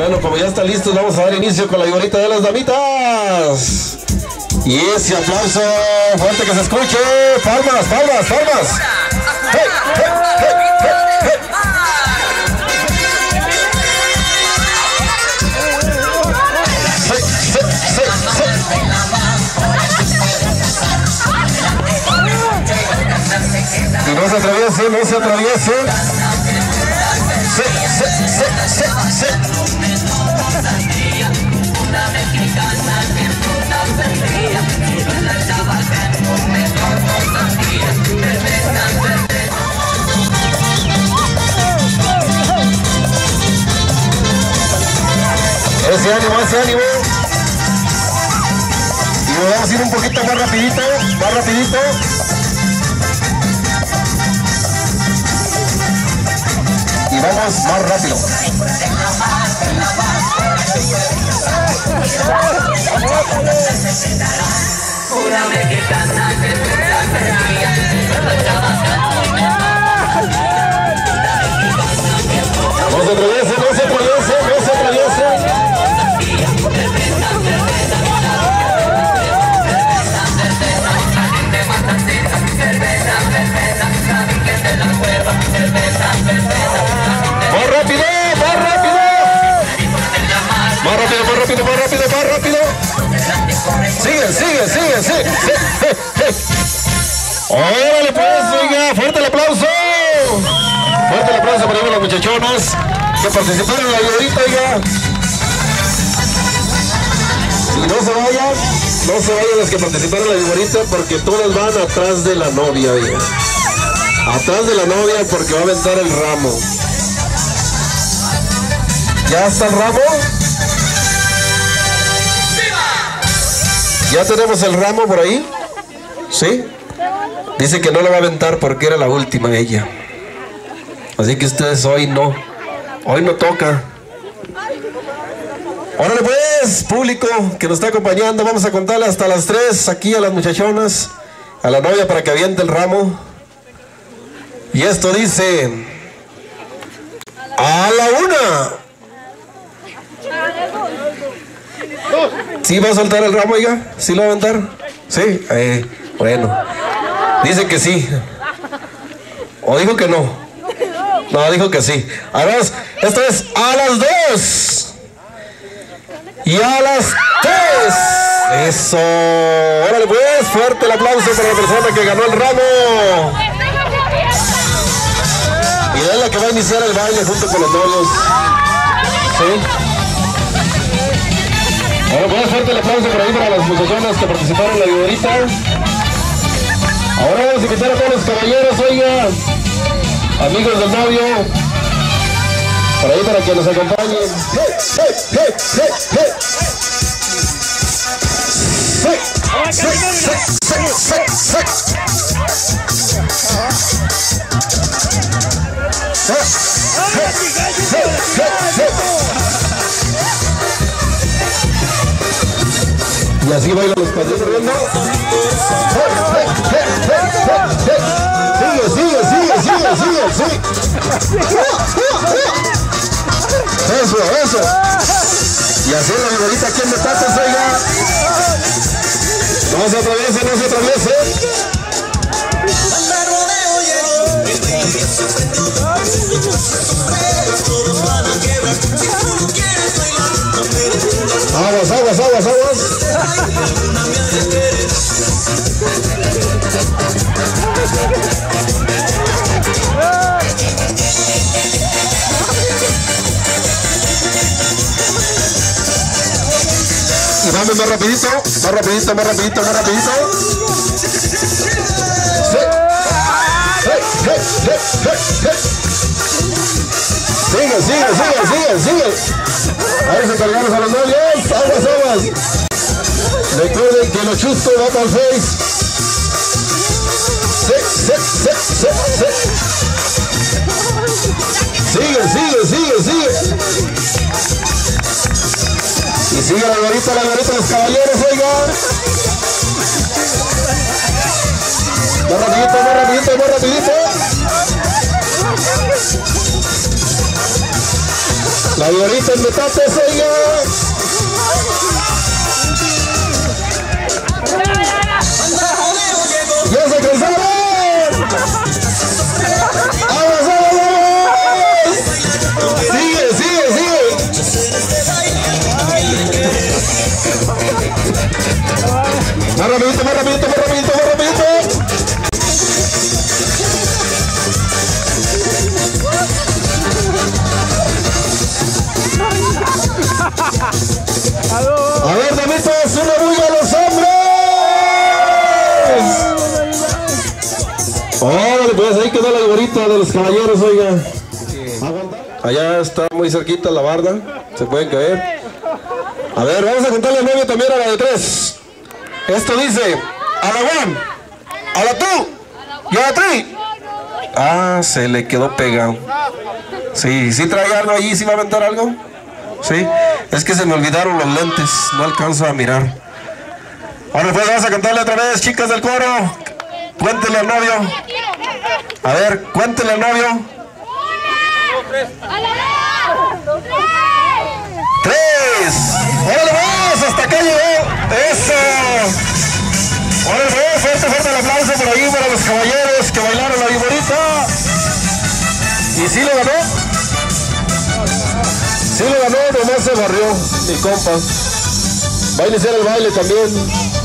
Bueno, como ya está listo, vamos a dar inicio con la viborita de las damitas. Y ese aplauso fuerte que se escuche. Palmas, palmas, palmas. No se atraviese, no se atraviese. Y vamos a ir un poquito más rapidito, más rapidito. Y vamos más rápido. Más rápido, más rápido! ¡Sigue, sigue, sigue, sigue! ¡Órale pues! ¡Oiga! ¡Fuerte el aplauso! ¡Fuerte el aplauso para las muchachonas que participaron en la videorita, oiga! Y no se vayan, no se vayan las que participaron en la videorita porque todas van atrás de la novia, oiga. Atrás de la novia porque va a aventar el ramo. ¿Ya está el ramo? ¿Ya tenemos el ramo por ahí? ¿Sí? Dice que no lo va a aventar porque era la última ella. Así que ustedes hoy no. Hoy no toca. Órale pues, público que nos está acompañando, vamos a contarle hasta las 3 aquí a las muchachonas, a la novia para que aviente el ramo. Y esto dice, a la una. ¿Sí va a soltar el ramo, oiga? ¿Sí lo va a aventar? Sí, eh, bueno. Dice que sí. ¿O dijo que no? No, dijo que sí. Además, esto es a las dos. Y a las tres. Eso. Órale pues, fuerte el aplauso para la persona que ganó el ramo. Y es la que va a iniciar el baile junto con los novios. ¿Sí? Bueno, pues fuerte el aplauso por ahí para las muchachonas que participaron en la viborita. Ahora vamos a invitar a todos los caballeros, oiga, amigos del novio, por ahí para que nos acompañen. ¡Hey, hey, hey, Y así bailan los padrinos riendo. Sigue, sigue, sigue, sigue, sigue, sigue. Eso, eso. Y así la viborita aquí en Metates, oiga. No se atraviese, no se atraviese. Aguas, aguas, aguas. Y vamos más rapidito, más rapidito, más rapidito, más rapidito. Hey, hey, hey. Sigue, sigue, sigue, sigue, sigue. Ahí se cargamos a los novios. Aguas, aguas. Recuerden que lo chusto va para el face. Sí, sí, sí. Sigue, sigue, sigue, sigue. Y sigue la gorita, la gorita, los caballeros, oigan. Más rapidito, más rapidito, más rapidito. La ahorita en metates, oiga. Órale, pues ahí quedó la gorita de los caballeros, oiga. Allá está muy cerquita la barda, se pueden caer. A ver, vamos a contarle al novio también a la de tres. Esto dice, a la one, a la two, y a la three. Ah, se le quedó pegado. Sí, sí trae algo allí, sí va a aventar algo. Sí, es que se me olvidaron los lentes, no alcanzo a mirar. Ahora pues vamos a cantarle otra vez, chicas del coro. Cuéntele al novio. A ver, cuéntele al novio. ¡Tres! ¡Órale más! ¡Hasta acá llegó! ¡Eso! ¡Órale más! Fuerte, fuerte el aplauso por ahí para los caballeros que bailaron la viborita. ¿Y sí lo ganó? Sí lo ganó, nomás se barrió mi compa. Va a el baile también.